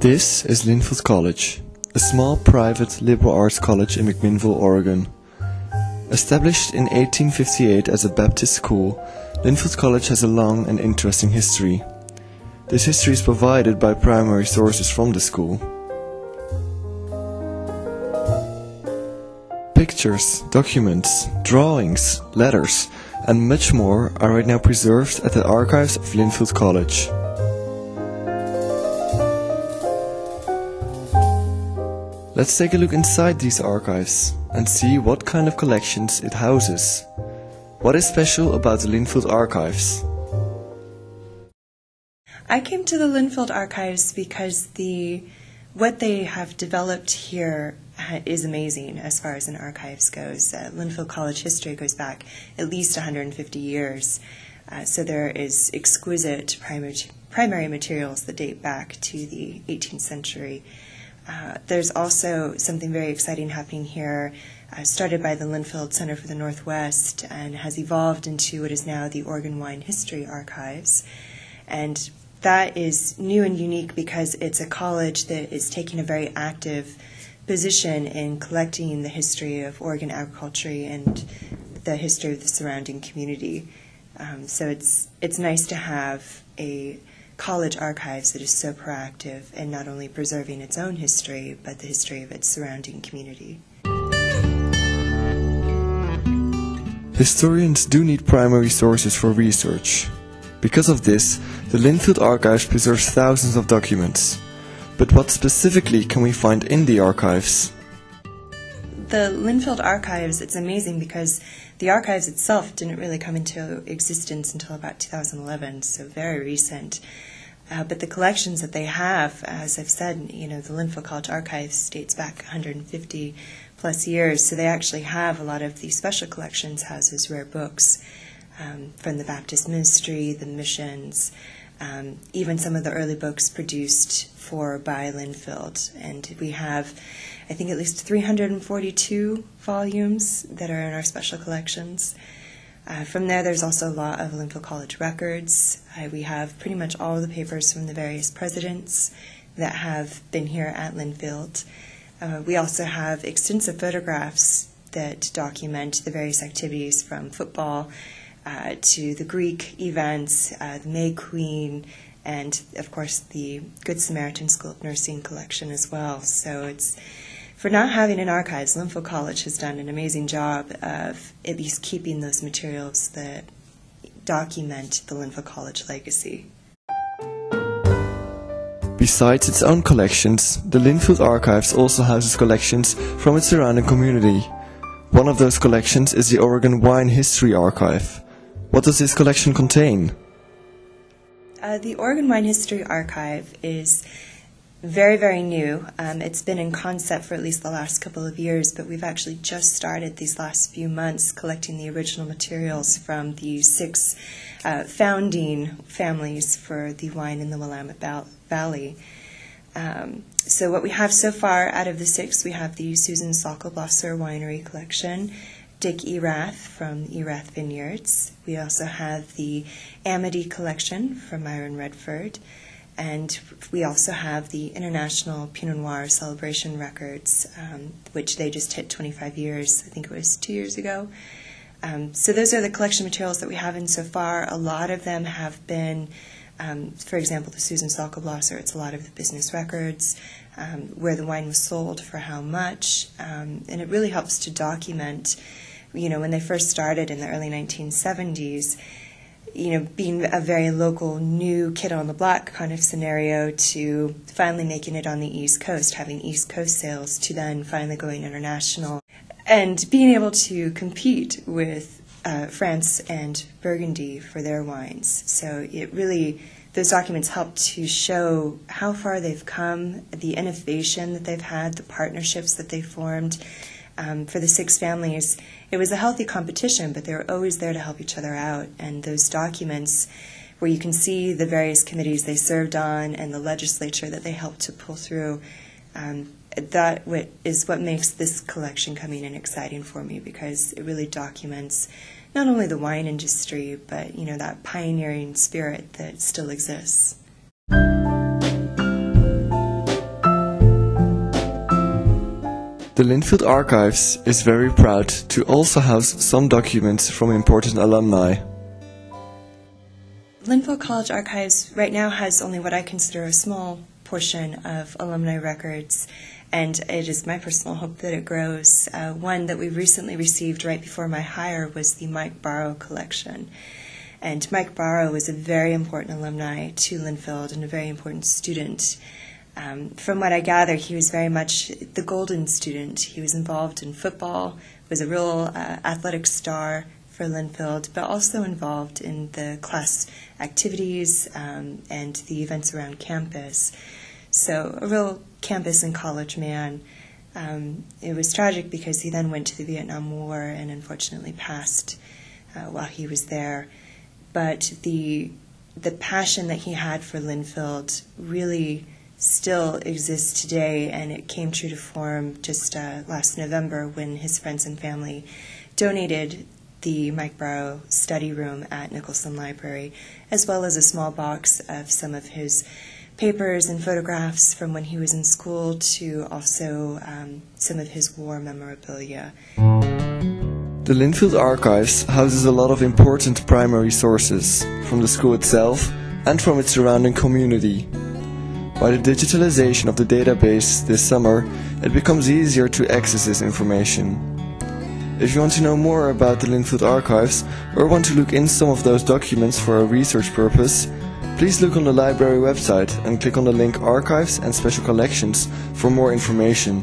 This is Linfield College, a small private liberal arts college in McMinnville, Oregon. Established in 1858 as a Baptist school, Linfield College has a long and interesting history. This history is provided by primary sources from the school. Pictures, documents, drawings, letters, and much more are right now preserved at the archives of Linfield College. Let's take a look inside these archives and see what kind of collections it houses. What is special about the Linfield archives? I came to the Linfield archives because the what they have developed here is amazing as far as an archives goes. Uh, Linfield College history goes back at least 150 years, uh, so there is exquisite primary, primary materials that date back to the 18th century. Uh, there's also something very exciting happening here, uh, started by the Linfield Center for the Northwest and has evolved into what is now the Oregon Wine History Archives. And that is new and unique because it's a college that is taking a very active position in collecting the history of Oregon agriculture and the history of the surrounding community. Um, so it's it's nice to have a college archives that is so proactive in not only preserving its own history, but the history of its surrounding community. Historians do need primary sources for research. Because of this, the Linfield Archives preserves thousands of documents. But what specifically can we find in the archives? The Linfield Archives, it's amazing because the archives itself didn't really come into existence until about 2011, so very recent. Uh, but the collections that they have, as I've said, you know, the Linfield College Archives dates back 150 plus years, so they actually have a lot of these special collections, houses rare books um, from the Baptist ministry, the missions, um, even some of the early books produced for by Linfield. And we have, I think, at least 342 volumes that are in our special collections. Uh, from there, there's also a lot of Linfield College records. Uh, we have pretty much all the papers from the various presidents that have been here at Linfield. Uh, we also have extensive photographs that document the various activities from football uh, to the Greek events, uh, the May Queen, and of course the Good Samaritan School of Nursing collection as well. So it's for not having an archives, Linfield College has done an amazing job of at least keeping those materials that document the Linfield College legacy. Besides its own collections, the Linfield Archives also houses collections from its surrounding community. One of those collections is the Oregon Wine History Archive. What does this collection contain? Uh, the Oregon Wine History Archive is very, very new. Um, it's been in concept for at least the last couple of years, but we've actually just started these last few months collecting the original materials from the six uh, founding families for the wine in the Willamette Valley. Um, so, what we have so far out of the six, we have the Susan Sokol Blosser Winery Collection, Dick Erath from Erath Vineyards. We also have the Amity collection from Myron Redford. And we also have the International Pinot Noir Celebration Records, um, which they just hit 25 years, I think it was two years ago. Um, so those are the collection materials that we have in so far. A lot of them have been, um, for example, the Susan Sokol Blosser, it's a lot of the business records, um, where the wine was sold, for how much, um, and it really helps to document you know, when they first started in the early 1970s, you know, being a very local new kid on the block kind of scenario to finally making it on the East Coast, having East Coast sales, to then finally going international, and being able to compete with uh, France and Burgundy for their wines. So it really, those documents help to show how far they've come, the innovation that they've had, the partnerships that they formed, um, for the six families, it was a healthy competition, but they were always there to help each other out. And those documents, where you can see the various committees they served on and the legislature that they helped to pull through, um, that is what makes this collection coming in exciting for me because it really documents not only the wine industry, but you know that pioneering spirit that still exists. The Linfield Archives is very proud to also house some documents from important alumni. Linfield College Archives right now has only what I consider a small portion of alumni records, and it is my personal hope that it grows. Uh, one that we recently received right before my hire was the Mike Barrow collection. And Mike Barrow was a very important alumni to Linfield and a very important student. Um, from what I gather, he was very much the golden student. He was involved in football, was a real uh, athletic star for Linfield, but also involved in the class activities um, and the events around campus. So, a real campus and college man. Um, it was tragic because he then went to the Vietnam War and unfortunately passed uh, while he was there. But the the passion that he had for Linfield really still exists today, and it came true to form just uh, last November when his friends and family donated the Mike Barrow study room at Nicholson Library, as well as a small box of some of his papers and photographs from when he was in school to also um, some of his war memorabilia. The Linfield Archives houses a lot of important primary sources from the school itself and from its surrounding community. By the digitalization of the database this summer, it becomes easier to access this information. If you want to know more about the Linfield archives or want to look in some of those documents for a research purpose, please look on the library website and click on the link Archives and Special Collections for more information.